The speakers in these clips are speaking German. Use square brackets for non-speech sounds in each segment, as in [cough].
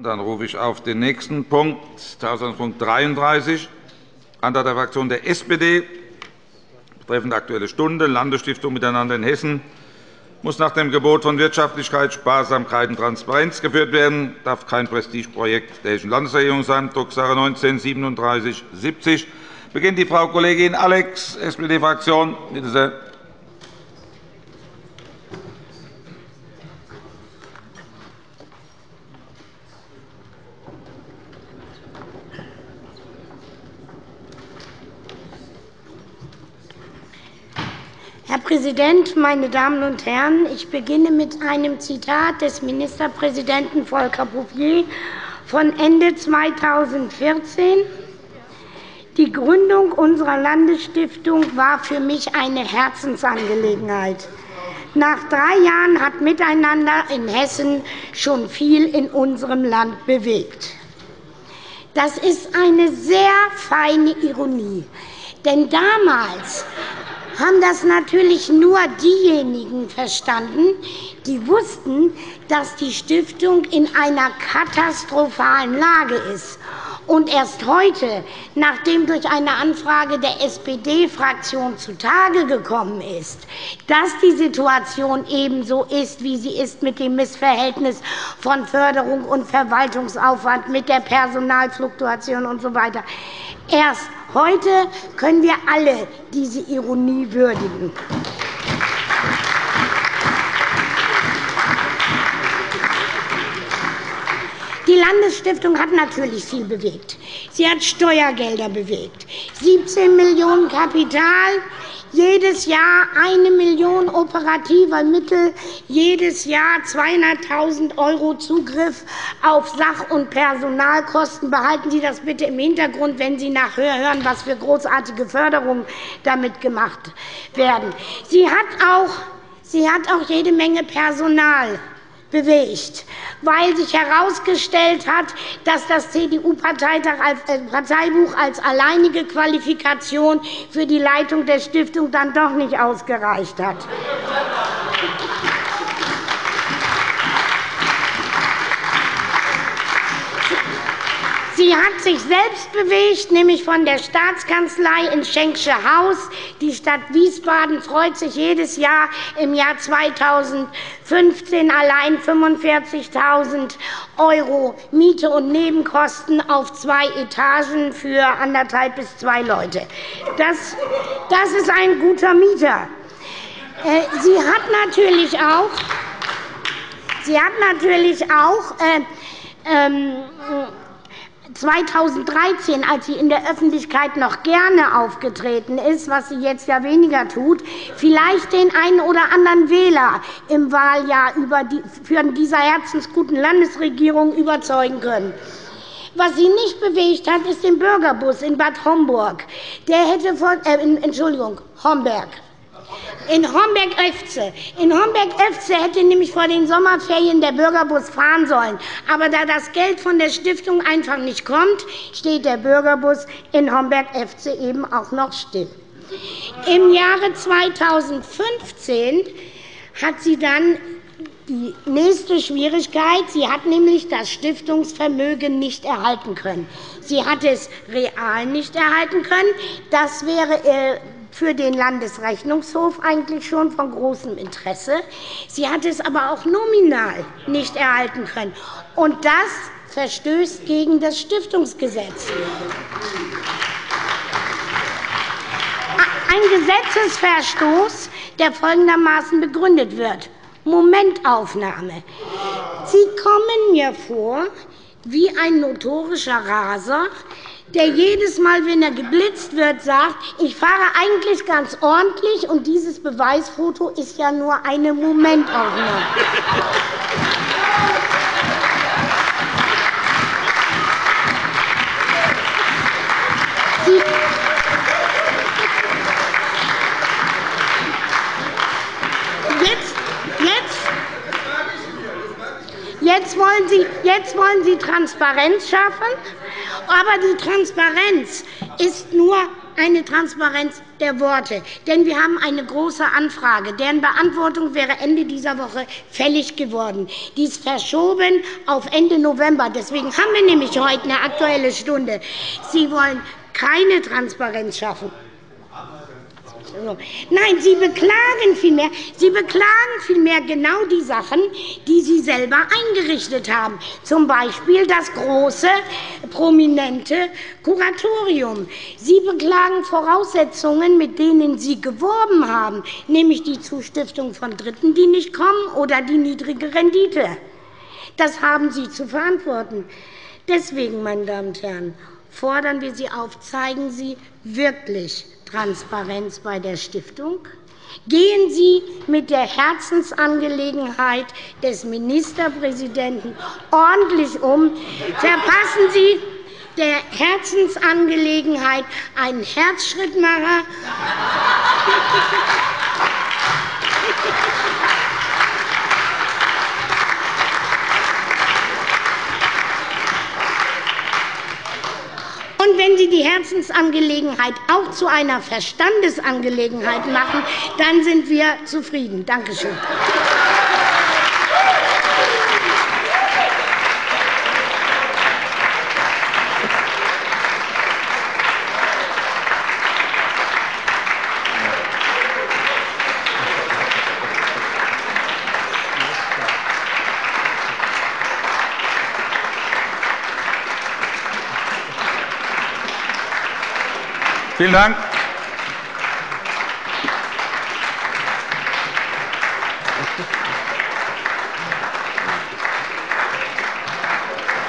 Dann rufe ich auf den nächsten Punkt, Tagesordnungspunkt 33, Antrag der Fraktion der SPD betreffend Aktuelle Stunde. Landesstiftung Miteinander in Hessen muss nach dem Gebot von Wirtschaftlichkeit, Sparsamkeit und Transparenz geführt werden, darf kein Prestigeprojekt der Hessischen Landesregierung sein, Drucksache 19 3770 beginnt die Frau Kollegin Alex, SPD-Fraktion. Bitte sehr. Herr Präsident, meine Damen und Herren! Ich beginne mit einem Zitat des Ministerpräsidenten Volker Bouffier von Ende 2014. Die Gründung unserer Landesstiftung war für mich eine Herzensangelegenheit. Nach drei Jahren hat Miteinander in Hessen schon viel in unserem Land bewegt. Das ist eine sehr feine Ironie. Denn damals haben das natürlich nur diejenigen verstanden, die wussten, dass die Stiftung in einer katastrophalen Lage ist. Und erst heute, nachdem durch eine Anfrage der SPD-Fraktion zutage gekommen ist, dass die Situation ebenso ist, wie sie ist mit dem Missverhältnis von Förderung und Verwaltungsaufwand, mit der Personalfluktuation usw. So erst Heute können wir alle diese Ironie würdigen. Die Landesstiftung hat natürlich viel bewegt. Sie hat Steuergelder bewegt, 17 Millionen € Kapital, jedes Jahr 1 Million operativer Mittel, jedes Jahr 200.000 € Zugriff auf Sach- und Personalkosten. Behalten Sie das bitte im Hintergrund, wenn Sie nachher hören, was für großartige Förderungen damit gemacht werden. Sie hat auch, sie hat auch jede Menge Personal bewegt, weil sich herausgestellt hat, dass das CDU-Parteibuch als alleinige Qualifikation für die Leitung der Stiftung dann doch nicht ausgereicht hat. Sie hat sich selbst bewegt, nämlich von der Staatskanzlei ins Schenksche Haus. Die Stadt Wiesbaden freut sich jedes Jahr im Jahr 2015 allein 45.000 € Miete und Nebenkosten auf zwei Etagen für anderthalb bis zwei Leute. Das, das ist ein guter Mieter. Äh, sie hat natürlich auch, sie hat natürlich auch äh, ähm, 2013, als sie in der Öffentlichkeit noch gerne aufgetreten ist, was sie jetzt ja weniger tut, vielleicht den einen oder anderen Wähler im Wahljahr für dieser herzensguten Landesregierung überzeugen können. Was sie nicht bewegt hat, ist den Bürgerbus in Bad Homburg. Der hätte von, äh, Entschuldigung, Homberg in Homberg-Efze. In Homberg-Efze hätte nämlich vor den Sommerferien der Bürgerbus fahren sollen. Aber da das Geld von der Stiftung einfach nicht kommt, steht der Bürgerbus in Homberg-Efze eben auch noch still. Im Jahre 2015 hat sie dann die nächste Schwierigkeit. Sie hat nämlich das Stiftungsvermögen nicht erhalten können. Sie hat es real nicht erhalten können. Das wäre äh, für den Landesrechnungshof eigentlich schon von großem Interesse. Sie hat es aber auch nominal nicht erhalten können. Und das verstößt gegen das Stiftungsgesetz. Ein Gesetzesverstoß, der folgendermaßen begründet wird. Momentaufnahme. Sie kommen mir vor wie ein notorischer Raser, der jedes Mal, wenn er geblitzt wird, sagt, ich fahre eigentlich ganz ordentlich, und dieses Beweisfoto ist ja nur eine Momentaufnahme. Jetzt wollen, Sie, jetzt wollen Sie Transparenz schaffen, aber die Transparenz ist nur eine Transparenz der Worte. Denn wir haben eine große Anfrage, deren Beantwortung wäre Ende dieser Woche fällig geworden. Die ist verschoben auf Ende November. Deswegen haben wir nämlich heute eine Aktuelle Stunde. Sie wollen keine Transparenz schaffen. Nein, Sie beklagen vielmehr, Sie genau die Sachen, die Sie selber eingerichtet haben, z. B. das große, prominente Kuratorium. Sie beklagen Voraussetzungen, mit denen Sie geworben haben, nämlich die Zustiftung von Dritten, die nicht kommen, oder die niedrige Rendite. Das haben Sie zu verantworten. Deswegen, meine Damen und Herren, fordern wir Sie auf, zeigen Sie wirklich Transparenz bei der Stiftung? Gehen Sie mit der Herzensangelegenheit des Ministerpräsidenten ordentlich um. Verpassen Sie der Herzensangelegenheit einen Herzschrittmacher. Wenn Sie die Herzensangelegenheit auch zu einer Verstandesangelegenheit machen, dann sind wir zufrieden. Danke schön. Vielen Dank.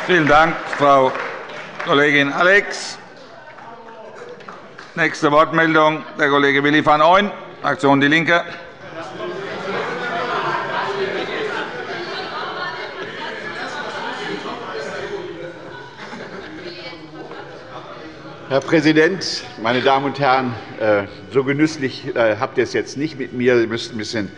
Vielen Dank, Frau Kollegin Alex. Nächste Wortmeldung der Kollege Willi van Ooyen, Fraktion DIE LINKE. Herr Präsident, meine Damen und Herren! Äh, so genüsslich äh, habt ihr es jetzt nicht mit mir. Ihr müsst ein bisschen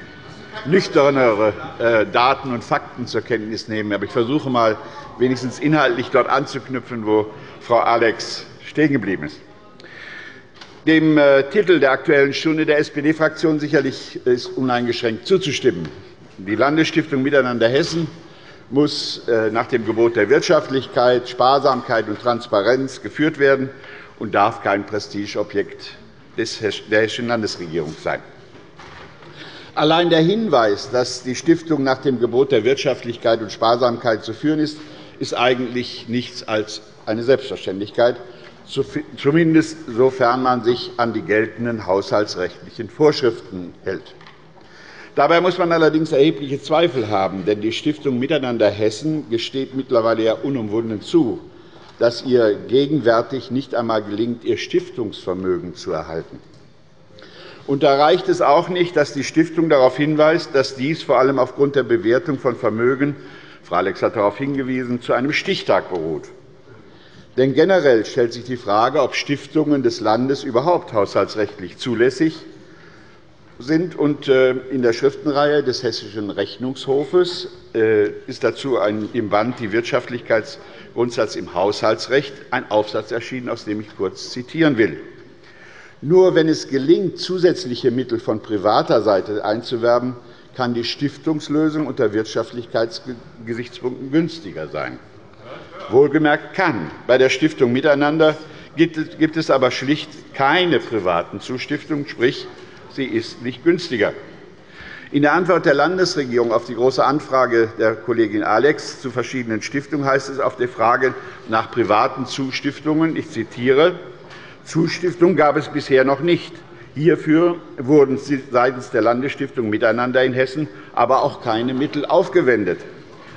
nüchternere äh, Daten und Fakten zur Kenntnis nehmen. Aber ich versuche mal, wenigstens inhaltlich dort anzuknüpfen, wo Frau Alex stehen geblieben ist. Dem Titel der Aktuellen Stunde der SPD-Fraktion sicherlich ist uneingeschränkt zuzustimmen. Die Landesstiftung Miteinander Hessen muss nach dem Gebot der Wirtschaftlichkeit, Sparsamkeit und Transparenz geführt werden und darf kein Prestigeobjekt der Hessischen Landesregierung sein. Allein der Hinweis, dass die Stiftung nach dem Gebot der Wirtschaftlichkeit und Sparsamkeit zu führen ist, ist eigentlich nichts als eine Selbstverständlichkeit, zumindest sofern man sich an die geltenden haushaltsrechtlichen Vorschriften hält. Dabei muss man allerdings erhebliche Zweifel haben, denn die Stiftung Miteinander Hessen gesteht mittlerweile ja unumwunden zu, dass ihr gegenwärtig nicht einmal gelingt, ihr Stiftungsvermögen zu erhalten. Und da reicht es auch nicht, dass die Stiftung darauf hinweist, dass dies vor allem aufgrund der Bewertung von Vermögen Frau Alex hat darauf hingewiesen, zu einem Stichtag beruht. Denn generell stellt sich die Frage, ob Stiftungen des Landes überhaupt haushaltsrechtlich zulässig sind. Äh, in der Schriftenreihe des Hessischen Rechnungshofes äh, ist dazu im Band die Wirtschaftlichkeits- Grundsatz im Haushaltsrecht ein Aufsatz erschienen, aus dem ich kurz zitieren will. Nur wenn es gelingt, zusätzliche Mittel von privater Seite einzuwerben, kann die Stiftungslösung unter Wirtschaftlichkeitsgesichtspunkten günstiger sein. Wohlgemerkt kann. Bei der Stiftung Miteinander gibt es aber schlicht keine privaten Zustiftungen, sprich, sie ist nicht günstiger. In der Antwort der Landesregierung auf die Große Anfrage der Kollegin Alex zu verschiedenen Stiftungen heißt es auf die Frage nach privaten Zustiftungen, ich zitiere, Zustiftungen gab es bisher noch nicht. Hierfür wurden seitens der Landesstiftung Miteinander in Hessen aber auch keine Mittel aufgewendet.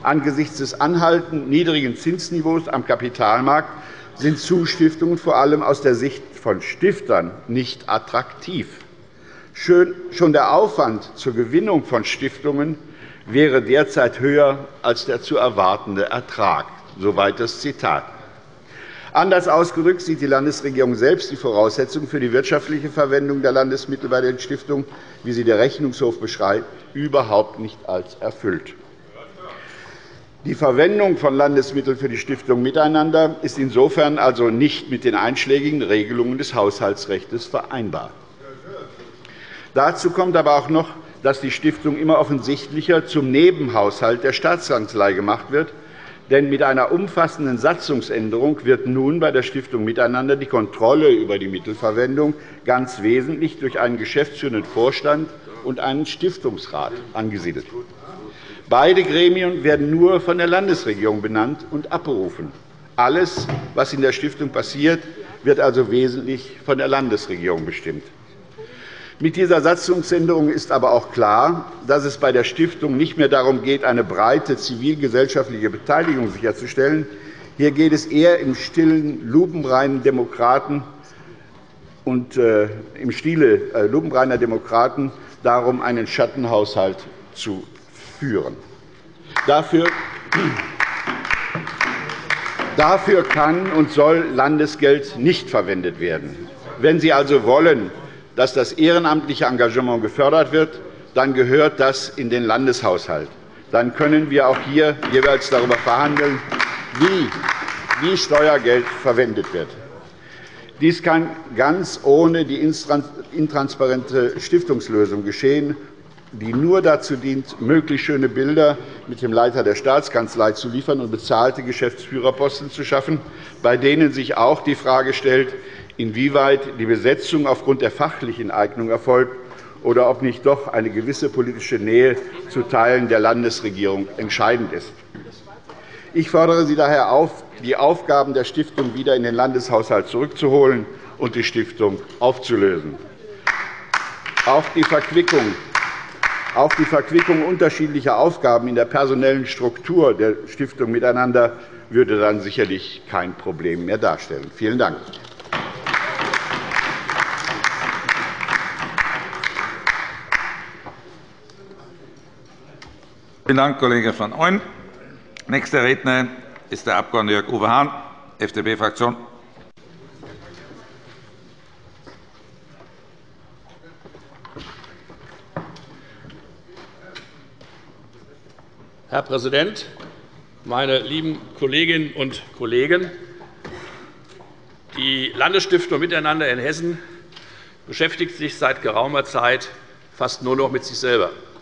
Angesichts des anhaltend niedrigen Zinsniveaus am Kapitalmarkt sind Zustiftungen vor allem aus der Sicht von Stiftern nicht attraktiv. Schon der Aufwand zur Gewinnung von Stiftungen wäre derzeit höher als der zu erwartende Ertrag. Soweit das Zitat. Anders ausgedrückt sieht die Landesregierung selbst die Voraussetzungen für die wirtschaftliche Verwendung der Landesmittel bei den Stiftungen, wie sie der Rechnungshof beschreibt, überhaupt nicht als erfüllt. Die Verwendung von Landesmitteln für die Stiftung Miteinander ist insofern also nicht mit den einschlägigen Regelungen des Haushaltsrechts vereinbar. Dazu kommt aber auch noch, dass die Stiftung immer offensichtlicher zum Nebenhaushalt der Staatskanzlei gemacht wird. Denn mit einer umfassenden Satzungsänderung wird nun bei der Stiftung Miteinander die Kontrolle über die Mittelverwendung ganz wesentlich durch einen geschäftsführenden Vorstand und einen Stiftungsrat angesiedelt. Beide Gremien werden nur von der Landesregierung benannt und abberufen. Alles, was in der Stiftung passiert, wird also wesentlich von der Landesregierung bestimmt. Mit dieser Satzungsänderung ist aber auch klar, dass es bei der Stiftung nicht mehr darum geht, eine breite zivilgesellschaftliche Beteiligung sicherzustellen. Hier geht es eher im stillen, lupenreinen Demokraten und äh, im Stile äh, lupenreiner Demokraten darum, einen Schattenhaushalt zu führen. Dafür, dafür kann und soll Landesgeld nicht verwendet werden. Wenn Sie also wollen, dass das ehrenamtliche Engagement gefördert wird, dann gehört das in den Landeshaushalt. Dann können wir auch hier jeweils darüber verhandeln, wie, wie Steuergeld verwendet wird. Dies kann ganz ohne die intransparente Stiftungslösung geschehen, die nur dazu dient, möglichst schöne Bilder mit dem Leiter der Staatskanzlei zu liefern und bezahlte Geschäftsführerposten zu schaffen, bei denen sich auch die Frage stellt, inwieweit die Besetzung aufgrund der fachlichen Eignung erfolgt oder ob nicht doch eine gewisse politische Nähe zu Teilen der Landesregierung entscheidend ist. Ich fordere Sie daher auf, die Aufgaben der Stiftung wieder in den Landeshaushalt zurückzuholen und die Stiftung aufzulösen. Auch die Verquickung auch die Verquickung unterschiedlicher Aufgaben in der personellen Struktur der Stiftung miteinander würde dann sicherlich kein Problem mehr darstellen. Vielen Dank. Vielen Dank, Kollege van Ooyen. Nächster Redner ist der Abg. Jörg-Uwe Hahn, FDP-Fraktion. Herr Präsident, meine lieben Kolleginnen und Kollegen! Die Landesstiftung Miteinander in Hessen beschäftigt sich seit geraumer Zeit fast nur noch mit sich selbst.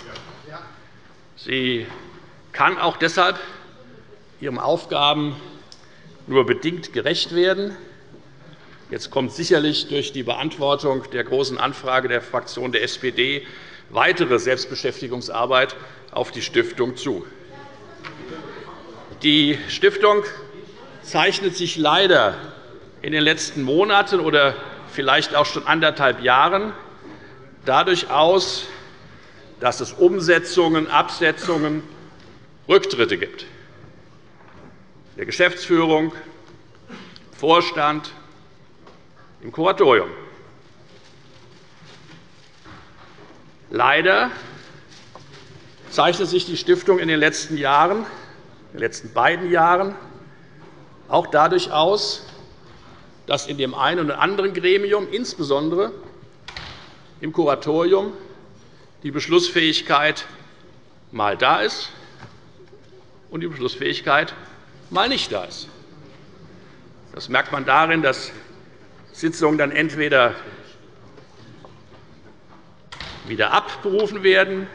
Sie kann auch deshalb ihren Aufgaben nur bedingt gerecht werden. Jetzt kommt sicherlich durch die Beantwortung der Großen Anfrage der Fraktion der SPD weitere Selbstbeschäftigungsarbeit auf die Stiftung zu. Die Stiftung zeichnet sich leider in den letzten Monaten oder vielleicht auch schon anderthalb Jahren dadurch aus, dass es Umsetzungen, Absetzungen, Rücktritte gibt. Der Geschäftsführung, Vorstand, im Kuratorium. Leider zeichnet sich die Stiftung in den letzten Jahren, in den letzten beiden Jahren auch dadurch aus, dass in dem einen oder anderen Gremium, insbesondere im Kuratorium, die Beschlussfähigkeit mal da ist und die Beschlussfähigkeit mal nicht da ist. Das merkt man darin, dass Sitzungen dann entweder wieder abberufen werden.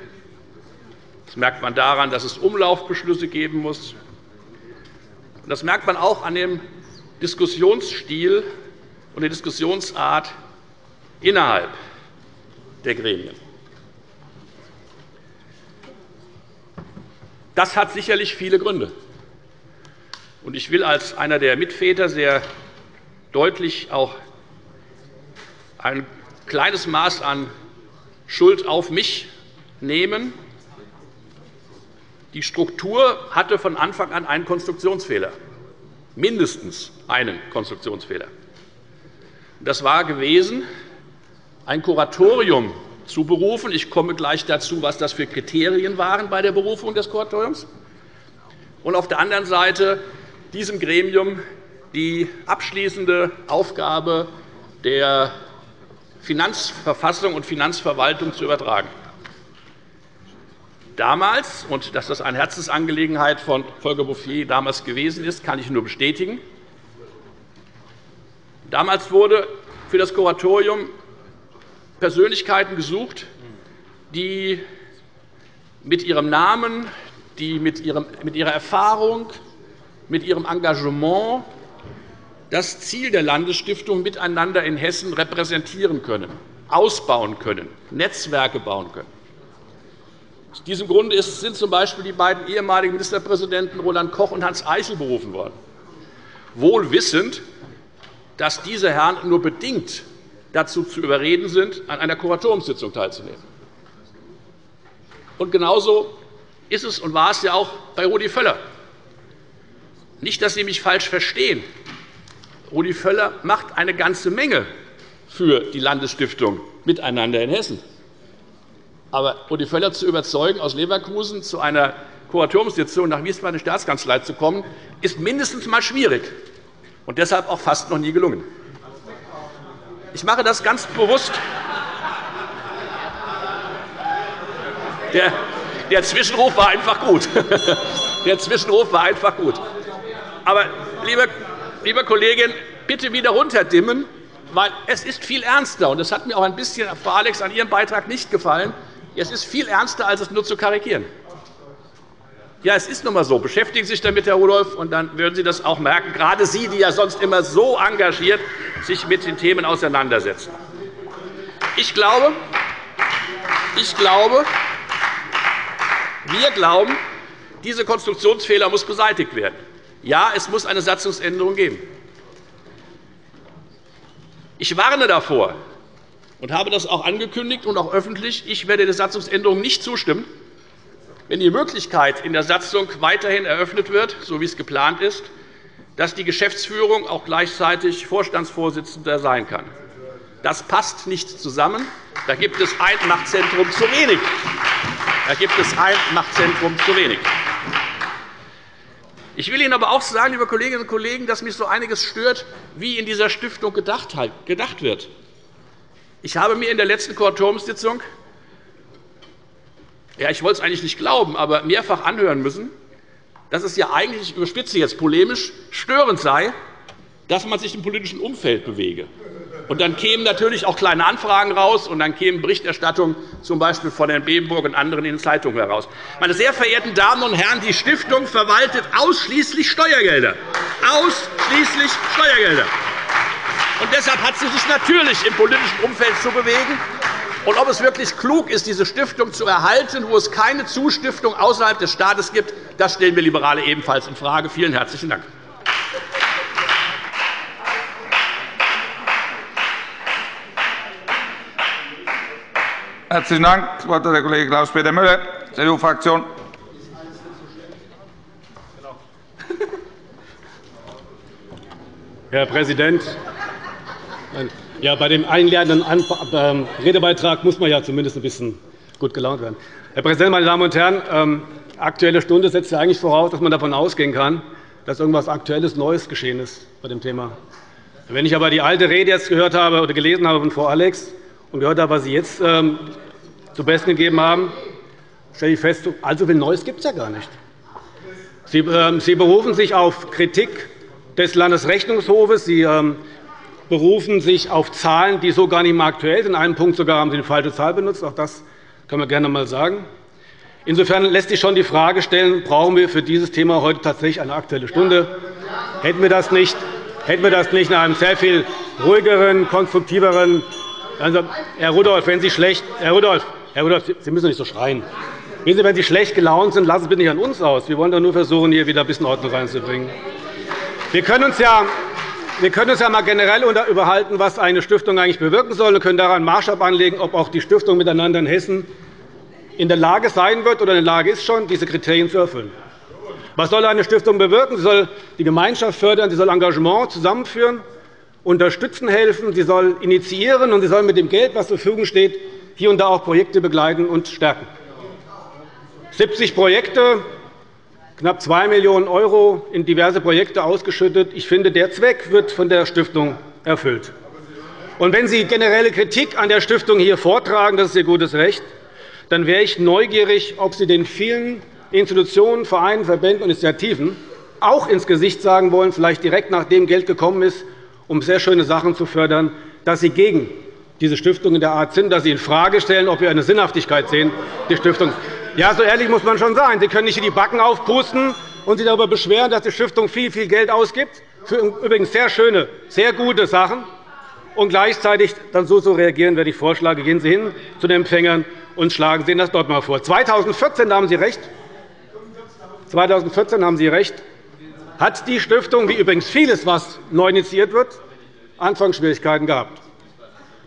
Das merkt man daran, dass es Umlaufbeschlüsse geben muss. Das merkt man auch an dem Diskussionsstil und der Diskussionsart innerhalb der Gremien. Das hat sicherlich viele Gründe. Ich will als einer der Mitväter sehr deutlich auch ein kleines Maß an Schuld auf mich nehmen. Die Struktur hatte von Anfang an einen Konstruktionsfehler, mindestens einen Konstruktionsfehler. Das war gewesen, ein Kuratorium zu berufen. Ich komme gleich dazu, was das für Kriterien waren bei der Berufung des Kuratoriums. Und auf der anderen Seite diesem Gremium die abschließende Aufgabe der Finanzverfassung und Finanzverwaltung zu übertragen. damals, und dass das eine Herzensangelegenheit von Volker Bouffier damals gewesen ist, kann ich nur bestätigen. Damals wurde für das Kuratorium Persönlichkeiten gesucht, die mit ihrem Namen, die mit, ihrer Erfahrung, mit ihrem Engagement das Ziel der Landesstiftung Miteinander in Hessen repräsentieren können, ausbauen können, Netzwerke bauen können. Aus diesem Grunde sind z. B. die beiden ehemaligen Ministerpräsidenten Roland Koch und Hans Eichel berufen worden, wohl wissend, dass diese Herren nur bedingt dazu zu überreden sind, an einer Kuratoriumssitzung teilzunehmen. Und genauso ist es und war es ja auch bei Rudi Völler. Nicht, dass Sie mich falsch verstehen. Rudi Völler macht eine ganze Menge für die Landesstiftung Miteinander in Hessen. Aber Rudi Völler zu überzeugen, aus Leverkusen zu einer Kuratoriumssitzung nach Wiesbaden Staatskanzlei zu kommen, ist mindestens einmal schwierig und deshalb auch fast noch nie gelungen. Ich mache das ganz bewusst. Der, der Zwischenruf war einfach gut. [laughs] Der Zwischenruf war einfach gut. Aber, liebe, liebe Kollegin, bitte wieder runterdimmen, weil es ist viel ernster. Und das hat mir auch ein bisschen, Frau Alex, an Ihrem Beitrag nicht gefallen. Es ist viel ernster, als es nur zu karikieren. Ja, es ist nun einmal so. Beschäftigen Sie sich damit, Herr Rudolph, und dann würden Sie das auch merken, gerade Sie, die ja sonst immer so engagiert sich mit den Themen auseinandersetzen. Ich glaube, ich glaube, wir glauben, diese Konstruktionsfehler muss beseitigt werden. Ja, es muss eine Satzungsänderung geben. Ich warne davor und habe das auch angekündigt und auch öffentlich. Ich werde der Satzungsänderung nicht zustimmen. Wenn die Möglichkeit in der Satzung weiterhin eröffnet wird, so wie es geplant ist, dass die Geschäftsführung auch gleichzeitig Vorstandsvorsitzender sein kann. Das passt nicht zusammen. Da gibt es ein Machtzentrum zu wenig. Da gibt es ein Machtzentrum zu wenig. Ich will Ihnen aber auch sagen, liebe Kolleginnen und Kollegen, dass mich so einiges stört, wie in dieser Stiftung gedacht wird. Ich habe mir in der letzten Kuratoriumssitzung ja, ich wollte es eigentlich nicht glauben, aber mehrfach anhören müssen, dass es ja eigentlich, ich überspitze jetzt polemisch, störend sei, dass man sich im politischen Umfeld bewege. Und dann kämen natürlich auch kleine Anfragen raus, und dann kämen Berichterstattungen z. B. von Herrn Bebenburg und anderen in den Zeitungen heraus. Meine sehr verehrten Damen und Herren, die Stiftung verwaltet ausschließlich Steuergelder. Ausschließlich Steuergelder. Und deshalb hat sie sich natürlich im politischen Umfeld zu bewegen. Und ob es wirklich klug ist, diese Stiftung zu erhalten, wo es keine Zustiftung außerhalb des Staates gibt, das stellen wir Liberale ebenfalls infrage. Vielen herzlichen Dank. Herzlichen Dank. Das Wort hat der Kollege Klaus-Peter Müller, CDU-Fraktion. Herr Präsident, ja, bei dem einleitenden ähm, Redebeitrag muss man ja zumindest ein bisschen gut gelaunt werden. Herr Präsident, meine Damen und Herren! Ähm, Aktuelle Stunde setzt ja eigentlich voraus, dass man davon ausgehen kann, dass irgendwas Aktuelles, Neues geschehen ist bei dem Thema. Wenn ich aber die alte Rede jetzt gehört habe oder gelesen habe von Frau Alex und gehört habe, was Sie jetzt ähm, zu Besten gegeben haben, stelle ich fest, allzu viel Neues gibt es ja gar nicht. Sie berufen sich auf Kritik des Landesrechnungshofes. Sie berufen sich auf Zahlen, die so gar nicht mehr aktuell sind. In einem Punkt sogar haben Sie eine falsche Zahl benutzt. Auch das können wir gerne einmal sagen. Insofern lässt sich schon die Frage stellen, brauchen wir für dieses Thema heute tatsächlich eine Aktuelle Stunde? Hätten wir das nicht, hätten wir das nicht in einem sehr viel ruhigeren, konstruktiveren also, Herr Rudolph, wenn Sie schlecht, Herr Rudolph, Herr Rudolph, Sie müssen nicht so schreien. Wissen Sie, wenn Sie schlecht gelaunt sind, lassen Sie bitte nicht an uns aus. Wir wollen doch nur versuchen, hier wieder ein bisschen Ordnung reinzubringen. Wir können uns ja wir können uns ja einmal generell überhalten, was eine Stiftung eigentlich bewirken soll, und können daran Maßstab anlegen, ob auch die Stiftung Miteinander in Hessen in der Lage sein wird oder in der Lage ist, schon diese Kriterien zu erfüllen. Was soll eine Stiftung bewirken? Sie soll die Gemeinschaft fördern, sie soll Engagement zusammenführen, unterstützen helfen, sie soll initiieren, und sie soll mit dem Geld, das zur Verfügung steht, hier und da auch Projekte begleiten und stärken. 70 Projekte, knapp 2 Millionen € in diverse Projekte ausgeschüttet. Ich finde, der Zweck wird von der Stiftung erfüllt. Und wenn Sie generelle Kritik an der Stiftung hier vortragen, das ist Ihr gutes Recht, dann wäre ich neugierig, ob Sie den vielen Institutionen, Vereinen, Verbänden und Initiativen auch ins Gesicht sagen wollen, vielleicht direkt nachdem Geld gekommen ist, um sehr schöne Sachen zu fördern, dass Sie gegen diese Stiftung in der Art sind, dass Sie infrage stellen, ob wir eine Sinnhaftigkeit sehen, die Stiftung. Ja, so ehrlich muss man schon sein. Sie können nicht in die Backen aufpusten und sich darüber beschweren, dass die Stiftung viel, viel Geld ausgibt, für übrigens sehr schöne, sehr gute Sachen, und gleichzeitig dann so zu reagieren, wenn ich vorschlage, gehen Sie hin zu den Empfängern und schlagen Sie Ihnen das dort einmal vor. 2014 haben Sie recht. 2014 haben Sie recht. Hat die Stiftung, wie übrigens vieles, was neu initiiert wird, Anfangsschwierigkeiten gehabt.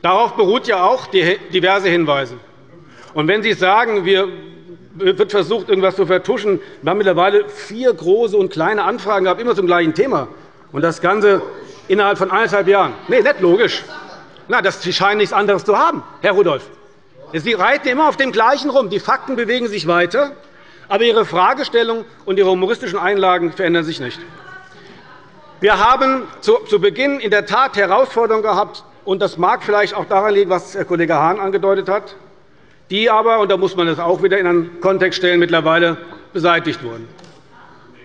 Darauf beruht ja auch diverse Hinweise. Und wenn Sie sagen, wir wird versucht, irgendetwas zu vertuschen. Wir haben mittlerweile vier große und kleine Anfragen gehabt, immer zum gleichen Thema. Und das Ganze innerhalb von eineinhalb Jahren. Nein, nicht logisch. Na, das, Sie scheinen nichts anderes zu haben, Herr Rudolph. Sie reiten immer auf dem Gleichen rum. Die Fakten bewegen sich weiter, aber Ihre Fragestellung und Ihre humoristischen Einlagen verändern sich nicht. Wir haben zu Beginn in der Tat Herausforderungen gehabt, und das mag vielleicht auch daran liegen, was Herr Kollege Hahn angedeutet hat, die aber, und da muss man das auch wieder in einen Kontext stellen, mittlerweile beseitigt wurden.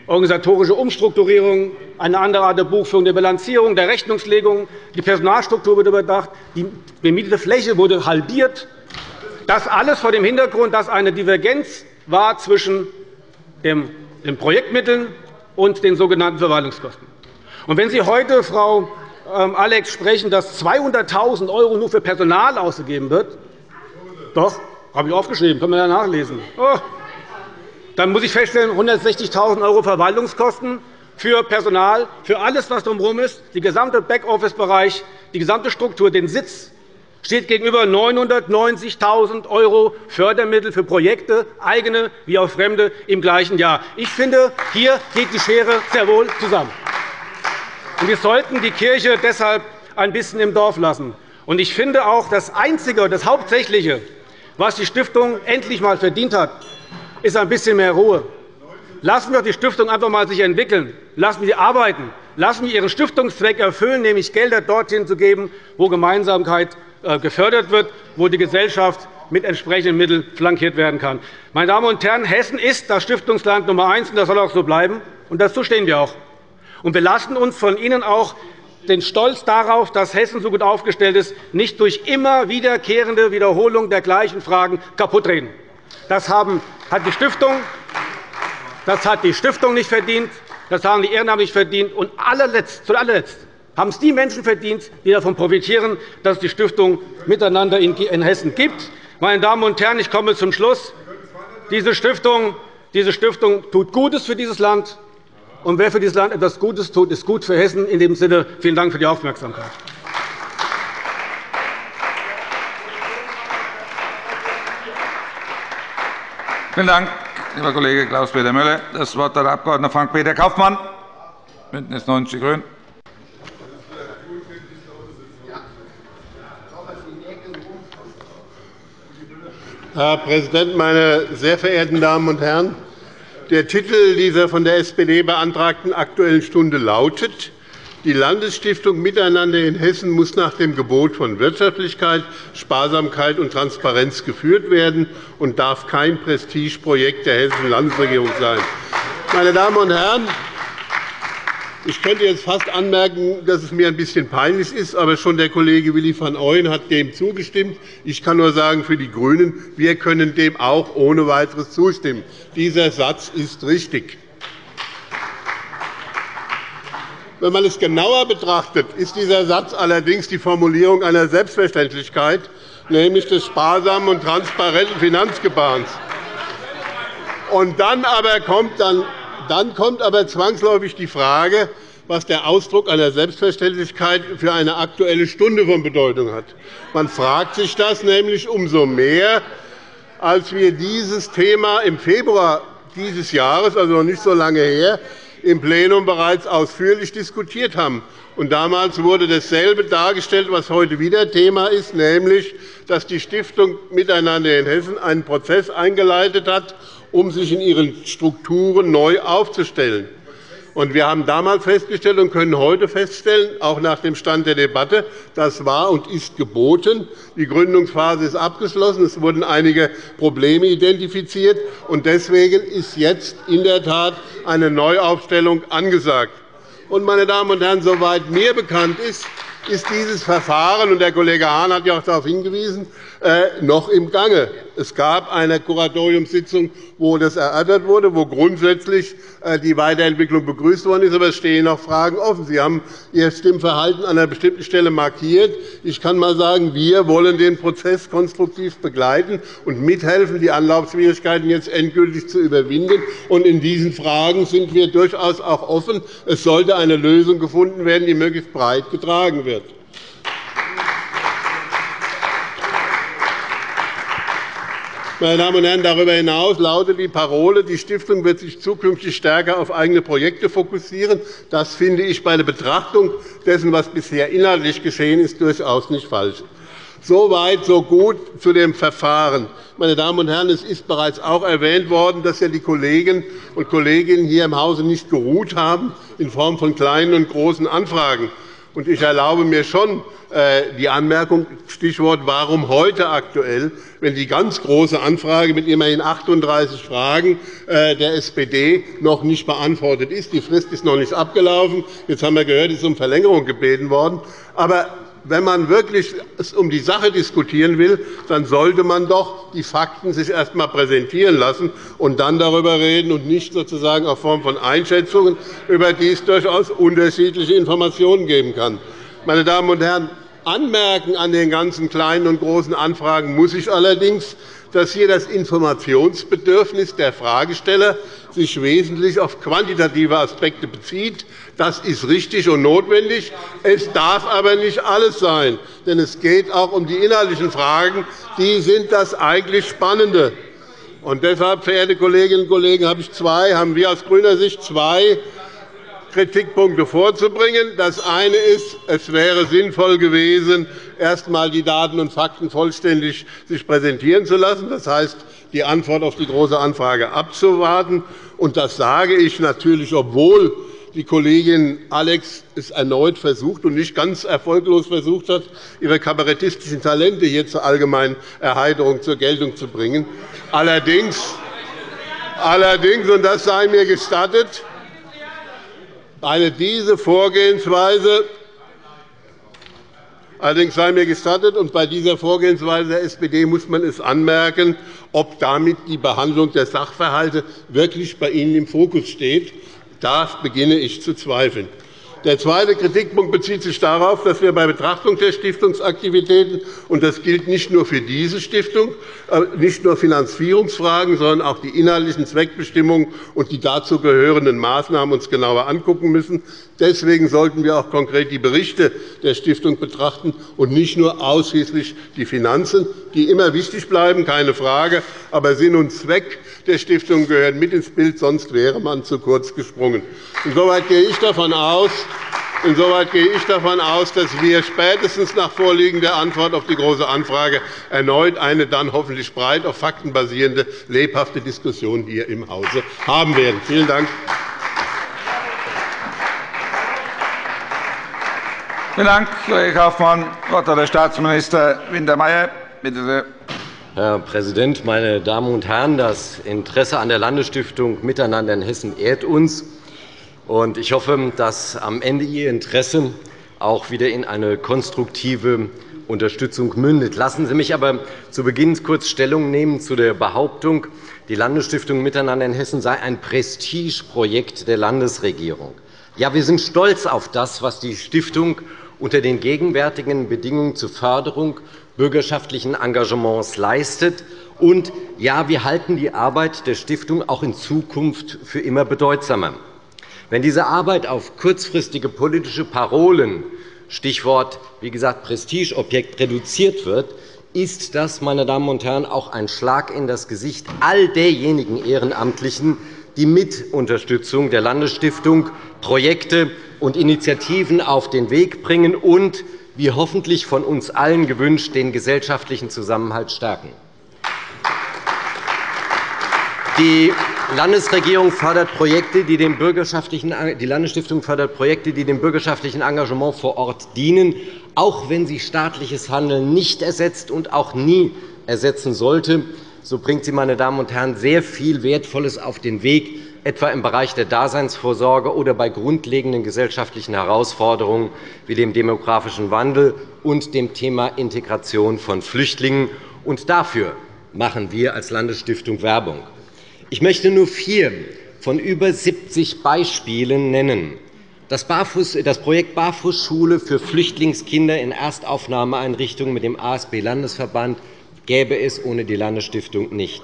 Organisatorische Umstrukturierung, eine andere Art der Buchführung, der Bilanzierung, der Rechnungslegung, die Personalstruktur wird überdacht, die bemietete Fläche wurde halbiert. Das alles vor dem Hintergrund, dass eine Divergenz war zwischen den Projektmitteln und den sogenannten Verwaltungskosten. Und wenn Sie heute, Frau ähm, Alex, sprechen, dass 200.000 € nur für Personal ausgegeben wird, doch, habe ich aufgeschrieben, können wir nachlesen. Oh. Dann muss ich feststellen, 160.000 € Verwaltungskosten für Personal, für alles, was drumherum ist, der gesamte Backoffice-Bereich, die gesamte Struktur, den Sitz, steht gegenüber 990.000 € Fördermittel für Projekte, eigene wie auch fremde, im gleichen Jahr. Ich finde, hier geht die Schere sehr wohl zusammen. Wir sollten die Kirche deshalb ein bisschen im Dorf lassen. Ich finde auch, das Einzige und das Hauptsächliche, was die Stiftung endlich einmal verdient hat, ist ein bisschen mehr Ruhe. Lassen wir die Stiftung einfach einmal sich entwickeln. Lassen wir sie arbeiten. Lassen wir ihren Stiftungszweck erfüllen, nämlich Gelder dorthin zu geben, wo Gemeinsamkeit äh, gefördert wird, wo die Gesellschaft mit entsprechenden Mitteln flankiert werden kann. Meine Damen und Herren, Hessen ist das Stiftungsland Nummer eins, und das soll auch so bleiben. Und dazu stehen wir auch. Und wir lassen uns von Ihnen auch den Stolz darauf, dass Hessen so gut aufgestellt ist, nicht durch immer wiederkehrende Wiederholung der gleichen Fragen kaputtreden. Das hat die Stiftung, das hat die Stiftung nicht verdient, das haben die Ehrenamtlichen verdient. Und allerletzt, zu allerletzt haben es die Menschen verdient, die davon profitieren, dass es die Stiftung miteinander in Hessen gibt. Meine Damen und Herren, ich komme zum Schluss. Diese Stiftung, diese Stiftung tut Gutes für dieses Land. Und wer für dieses Land etwas Gutes tut, ist gut für Hessen. In diesem Sinne vielen Dank für die Aufmerksamkeit. Vielen Dank, lieber Kollege Klaus-Peter Müller. Das Wort hat der Abg. Frank-Peter Kaufmann, BÜNDNIS 90 die GRÜNEN. Herr Präsident, meine sehr verehrten Damen und Herren! Der Titel dieser von der SPD beantragten Aktuellen Stunde lautet die Landesstiftung Miteinander in Hessen muss nach dem Gebot von Wirtschaftlichkeit, Sparsamkeit und Transparenz geführt werden und darf kein Prestigeprojekt der Hessischen Landesregierung sein. Meine Damen und Herren, ich könnte jetzt fast anmerken, dass es mir ein bisschen peinlich ist, aber schon der Kollege Willi van Ooyen hat dem zugestimmt. Ich kann nur sagen, für die GRÜNEN, wir können dem auch ohne weiteres zustimmen. Dieser Satz ist richtig. Wenn man es genauer betrachtet, ist dieser Satz allerdings die Formulierung einer Selbstverständlichkeit, nämlich des sparsamen und transparenten Finanzgebaren. Und dann aber kommt dann dann kommt aber zwangsläufig die Frage, was der Ausdruck einer Selbstverständlichkeit für eine Aktuelle Stunde von Bedeutung hat. Man fragt sich das nämlich umso mehr, als wir dieses Thema im Februar dieses Jahres, also noch nicht so lange her, im Plenum bereits ausführlich diskutiert haben. Und damals wurde dasselbe dargestellt, was heute wieder Thema ist, nämlich, dass die Stiftung Miteinander in Hessen einen Prozess eingeleitet hat, um sich in ihren Strukturen neu aufzustellen. wir haben damals festgestellt und können heute feststellen, auch nach dem Stand der Debatte, das war und ist geboten. Die Gründungsphase ist abgeschlossen. Es wurden einige Probleme identifiziert. und Deswegen ist jetzt in der Tat eine Neuaufstellung angesagt. Meine Damen und Herren, soweit mir bekannt ist, ist dieses Verfahren, und der Kollege Hahn hat ja auch darauf hingewiesen, noch im Gange. Es gab eine Kuratoriumssitzung, wo das erörtert wurde, wo grundsätzlich äh, die Weiterentwicklung begrüßt worden ist. Aber es stehen noch Fragen offen. Sie haben Ihr Stimmverhalten an einer bestimmten Stelle markiert. Ich kann einmal sagen, wir wollen den Prozess konstruktiv begleiten und mithelfen, die Anlaufschwierigkeiten jetzt endgültig zu überwinden. Und in diesen Fragen sind wir durchaus auch offen. Es sollte eine Lösung gefunden werden, die möglichst breit getragen wird. Meine Damen und Herren, darüber hinaus lautet die Parole, die Stiftung wird sich zukünftig stärker auf eigene Projekte fokussieren. Das finde ich bei der Betrachtung dessen, was bisher inhaltlich geschehen ist, durchaus nicht falsch. So weit, so gut zu dem Verfahren. Meine Damen und Herren, es ist bereits auch erwähnt worden, dass ja die Kollegen und Kolleginnen hier im Hause nicht geruht haben in Form von kleinen und großen Anfragen. Ich erlaube mir schon äh, die Anmerkung, Stichwort warum heute aktuell, wenn die ganz große Anfrage mit immerhin 38 Fragen äh, der SPD noch nicht beantwortet ist. Die Frist ist noch nicht abgelaufen. Jetzt haben wir gehört, es ist um Verlängerung gebeten worden. Aber wenn man wirklich um die Sache diskutieren will, dann sollte man doch die Fakten sich erst einmal präsentieren lassen und dann darüber reden und nicht sozusagen auf Form von Einschätzungen, über die es durchaus unterschiedliche Informationen geben kann. Meine Damen und Herren, anmerken an den ganzen kleinen und großen Anfragen muss ich allerdings, dass hier das Informationsbedürfnis der Fragesteller sich wesentlich auf quantitative Aspekte bezieht. Das ist richtig und notwendig. Es darf aber nicht alles sein, denn es geht auch um die inhaltlichen Fragen. Die sind das eigentlich Spannende. Und deshalb, verehrte Kolleginnen und Kollegen, habe ich zwei, haben wir aus grüner Sicht zwei Kritikpunkte vorzubringen. Das eine ist, es wäre sinnvoll gewesen, erst einmal die Daten und Fakten vollständig sich präsentieren zu lassen, das heißt, die Antwort auf die Große Anfrage abzuwarten. Und das sage ich natürlich, obwohl die Kollegin Alex es erneut versucht und nicht ganz erfolglos versucht hat, ihre kabarettistischen Talente hier zur allgemeinen Erheiterung zur Geltung zu bringen. Allerdings, allerdings und das sei mir gestattet, eine diese Vorgehensweise Allerdings sei mir gestattet, und bei dieser Vorgehensweise der SPD muss man es anmerken, ob damit die Behandlung der Sachverhalte wirklich bei Ihnen im Fokus steht. Da beginne ich zu zweifeln. Der zweite Kritikpunkt bezieht sich darauf, dass wir bei Betrachtung der Stiftungsaktivitäten – und das gilt nicht nur für diese Stiftung äh, – nicht nur Finanzierungsfragen, sondern auch die inhaltlichen Zweckbestimmungen und die dazu gehörenden Maßnahmen uns genauer anschauen müssen. Deswegen sollten wir auch konkret die Berichte der Stiftung betrachten und nicht nur ausschließlich die Finanzen, die immer wichtig bleiben, keine Frage. Aber Sinn und Zweck der Stiftung gehören mit ins Bild, sonst wäre man zu kurz gesprungen. Insoweit gehe ich davon aus, Insoweit gehe ich davon aus, dass wir spätestens nach Vorliegen der Antwort auf die Große Anfrage erneut eine dann hoffentlich breit auf Fakten basierende, lebhafte Diskussion hier im Hause haben werden. Vielen Dank. Vielen Dank, Kollege Kaufmann. Das Wort hat der Staatsminister Wintermeyer. Bitte sehr. Herr Präsident, meine Damen und Herren! Das Interesse an der Landesstiftung Miteinander in Hessen ehrt uns. Ich hoffe, dass am Ende Ihr Interesse auch wieder in eine konstruktive Unterstützung mündet. Lassen Sie mich aber zu Beginn kurz Stellung nehmen zu der Behauptung, die Landesstiftung Miteinander in Hessen sei ein Prestigeprojekt der Landesregierung. Ja, wir sind stolz auf das, was die Stiftung unter den gegenwärtigen Bedingungen zur Förderung bürgerschaftlichen Engagements leistet. Und ja, wir halten die Arbeit der Stiftung auch in Zukunft für immer bedeutsamer. Wenn diese Arbeit auf kurzfristige politische Parolen Stichwort wie gesagt Prestigeobjekt reduziert wird, ist das, meine Damen und Herren, auch ein Schlag in das Gesicht all derjenigen Ehrenamtlichen, die mit Unterstützung der Landesstiftung Projekte und Initiativen auf den Weg bringen und wie hoffentlich von uns allen gewünscht, den gesellschaftlichen Zusammenhalt stärken. Die Landesregierung fördert Projekte, die dem bürgerschaftlichen, die Landesstiftung fördert Projekte, die dem bürgerschaftlichen Engagement vor Ort dienen, auch wenn sie staatliches Handeln nicht ersetzt und auch nie ersetzen sollte. So bringt sie, meine Damen und Herren, sehr viel Wertvolles auf den Weg, etwa im Bereich der Daseinsvorsorge oder bei grundlegenden gesellschaftlichen Herausforderungen wie dem demografischen Wandel und dem Thema Integration von Flüchtlingen. Und dafür machen wir als Landesstiftung Werbung. Ich möchte nur vier von über 70 Beispielen nennen. Das, Projekt Barfußschule für Flüchtlingskinder in Erstaufnahmeeinrichtungen mit dem ASB-Landesverband gäbe es ohne die Landesstiftung nicht.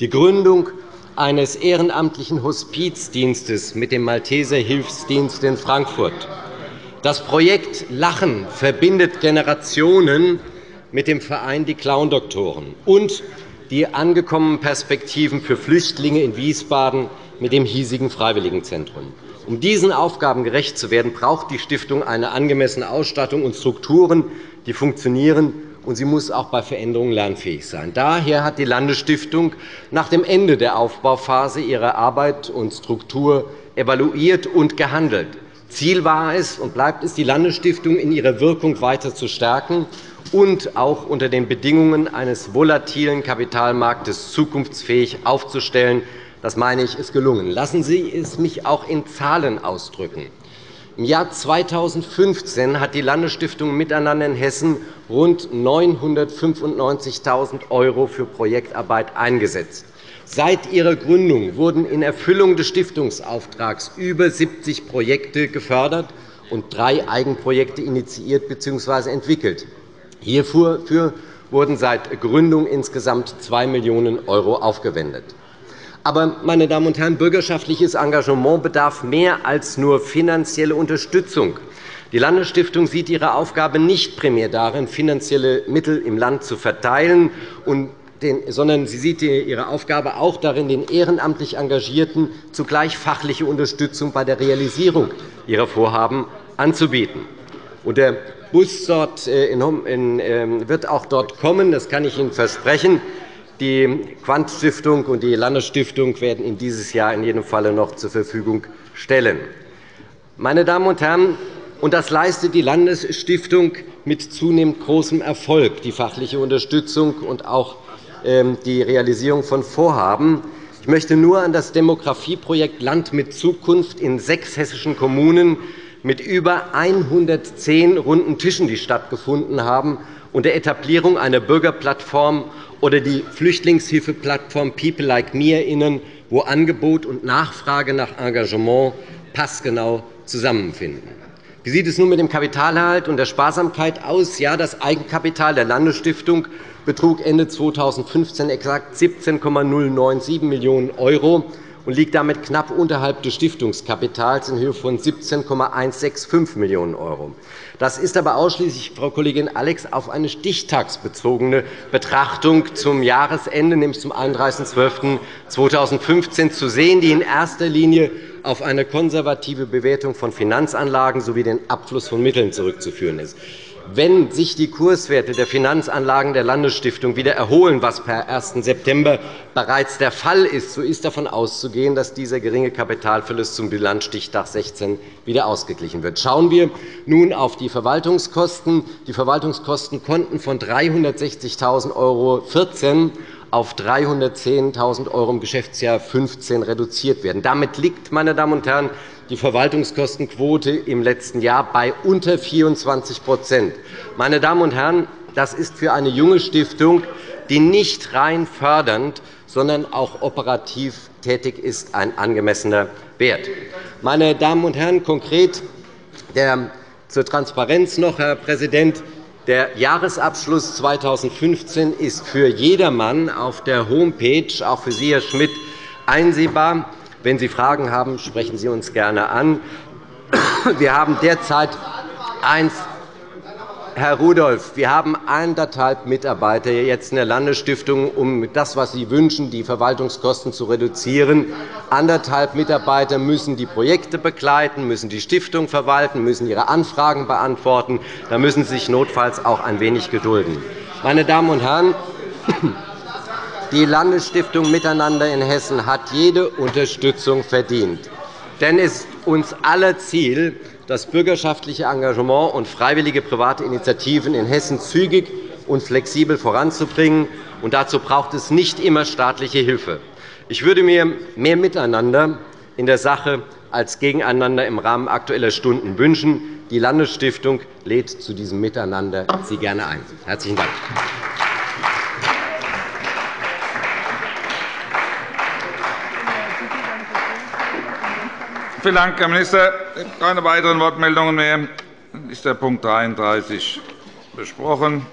Die Gründung eines ehrenamtlichen Hospizdienstes mit dem Malteser Hilfsdienst in Frankfurt. Das Projekt Lachen verbindet Generationen mit dem Verein Die Clowndoktoren und die angekommenen Perspektiven für Flüchtlinge in Wiesbaden mit dem hiesigen Freiwilligenzentrum. Um diesen Aufgaben gerecht zu werden, braucht die Stiftung eine angemessene Ausstattung und Strukturen, die funktionieren und sie muss auch bei Veränderungen lernfähig sein. Daher hat die Landesstiftung nach dem Ende der Aufbauphase ihre Arbeit und Struktur evaluiert und gehandelt. Ziel war es und bleibt es, die Landesstiftung in ihrer Wirkung weiter zu stärken und auch unter den Bedingungen eines volatilen Kapitalmarktes zukunftsfähig aufzustellen. Das meine ich, ist gelungen. Lassen Sie es mich auch in Zahlen ausdrücken. Im Jahr 2015 hat die Landesstiftung Miteinander in Hessen rund 995.000 € für Projektarbeit eingesetzt. Seit ihrer Gründung wurden in Erfüllung des Stiftungsauftrags über 70 Projekte gefördert und drei Eigenprojekte initiiert bzw. entwickelt. Hierfür wurden seit Gründung insgesamt 2 Millionen € aufgewendet. Aber, meine Damen und Herren, bürgerschaftliches Engagement bedarf mehr als nur finanzielle Unterstützung. Die Landesstiftung sieht ihre Aufgabe nicht primär darin, finanzielle Mittel im Land zu verteilen, sondern sie sieht ihre Aufgabe auch darin, den ehrenamtlich Engagierten zugleich fachliche Unterstützung bei der Realisierung ihrer Vorhaben anzubieten. Der Bus äh, ähm, wird auch dort kommen, das kann ich Ihnen versprechen. Die Quant-Stiftung und die Landesstiftung werden ihn dieses Jahr in jedem Fall noch zur Verfügung stellen. Meine Damen und Herren, und das leistet die Landesstiftung mit zunehmend großem Erfolg, die fachliche Unterstützung und auch ähm, die Realisierung von Vorhaben. Ich möchte nur an das Demografieprojekt Land mit Zukunft in sechs hessischen Kommunen mit über 110 runden Tischen, die stattgefunden haben, und der Etablierung einer Bürgerplattform oder die Flüchtlingshilfeplattform People Like Me erinnern, wo Angebot und Nachfrage nach Engagement passgenau zusammenfinden. Wie sieht es nun mit dem Kapitalerhalt und der Sparsamkeit aus? Ja, das Eigenkapital der Landesstiftung betrug Ende 2015 exakt 17,097 Millionen € und liegt damit knapp unterhalb des Stiftungskapitals in Höhe von 17,165 Millionen €. Das ist aber ausschließlich, Frau Kollegin Alex, auf eine stichtagsbezogene Betrachtung zum Jahresende, nämlich zum 31.12.2015, zu sehen, die in erster Linie auf eine konservative Bewertung von Finanzanlagen sowie den Abfluss von Mitteln zurückzuführen ist. Wenn sich die Kurswerte der Finanzanlagen der Landesstiftung wieder erholen, was per 1. September bereits der Fall ist, so ist davon auszugehen, dass dieser geringe Kapitalverlust zum Bilanzstichtag 16 wieder ausgeglichen wird. Schauen wir nun auf die Verwaltungskosten. Die Verwaltungskosten konnten von 360.000 € auf 310.000 € im Geschäftsjahr 2015 reduziert werden. Damit liegt, meine Damen und Herren, die Verwaltungskostenquote im letzten Jahr bei unter 24% Meine Damen und Herren, das ist für eine junge Stiftung, die nicht rein fördernd, sondern auch operativ tätig ist, ein angemessener Wert. Meine Damen und Herren, konkret der, zur Transparenz noch, Herr Präsident. Der Jahresabschluss 2015 ist für jedermann auf der Homepage, auch für Sie, Herr Schmidt, einsehbar. Wenn Sie Fragen haben, sprechen Sie uns gerne an. Wir haben derzeit eins Herr Rudolph, wir haben anderthalb Mitarbeiter jetzt in der Landesstiftung, um das, was Sie wünschen, die Verwaltungskosten zu reduzieren. Anderthalb Mitarbeiter müssen die Projekte begleiten, müssen die Stiftung verwalten, müssen ihre Anfragen beantworten. Da müssen Sie sich notfalls auch ein wenig gedulden. Meine Damen und Herren, Die Landesstiftung Miteinander in Hessen hat jede Unterstützung verdient. Denn es ist uns aller Ziel, das bürgerschaftliche Engagement und freiwillige private Initiativen in Hessen zügig und flexibel voranzubringen. Und dazu braucht es nicht immer staatliche Hilfe. Ich würde mir mehr Miteinander in der Sache als Gegeneinander im Rahmen Aktueller Stunden wünschen. Die Landesstiftung lädt zu diesem Miteinander Sie gerne ein. – Herzlichen Dank. Vielen Dank, Herr Minister. Keine weiteren Wortmeldungen mehr. Dann ist der Punkt 33 besprochen.